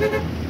Ha ha ha!